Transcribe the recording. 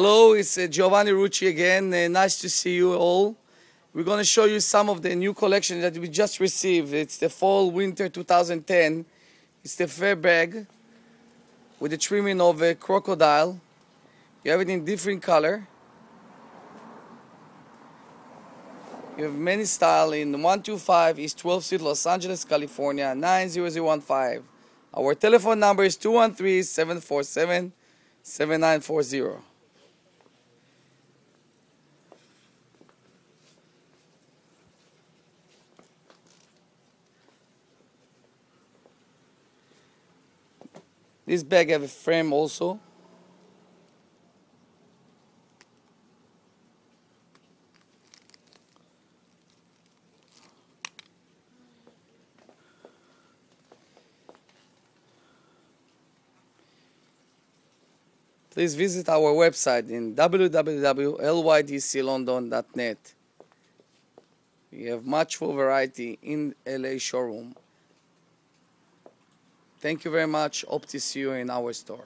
Hello, it's uh, Giovanni Rucci again. Uh, nice to see you all. We're going to show you some of the new collection that we just received. It's the fall winter 2010. It's the fur bag with the trimming of a crocodile. You have it in different color. You have many style in 125 East 12th Street, Los Angeles, California 90015. Our telephone number is 213 747 7940. This bag have a frame also. Please visit our website in www.lydclondon.net. We have much full variety in LA showroom. Thank you very much. Hope to see you in our store.